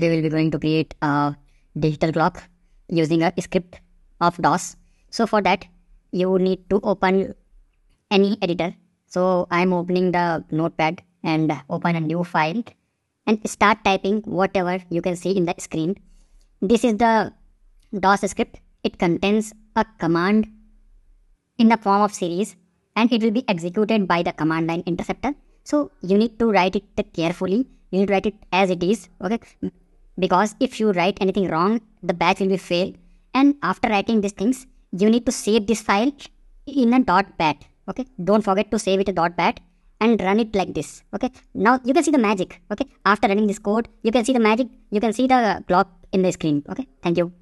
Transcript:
we will be going to create a digital clock using a script of DOS. So for that, you need to open any editor. So I'm opening the notepad and open a new file and start typing whatever you can see in the screen. This is the DOS script. It contains a command in the form of series and it will be executed by the command line interceptor. So you need to write it carefully. You need to write it as it is. Okay because if you write anything wrong the batch will be failed. And after writing these things you need to save this file in a dot bat okay? Don't forget to save it a dot bat and run it like this okay? Now you can see the magic okay? After running this code you can see the magic you can see the clock in the screen okay? Thank you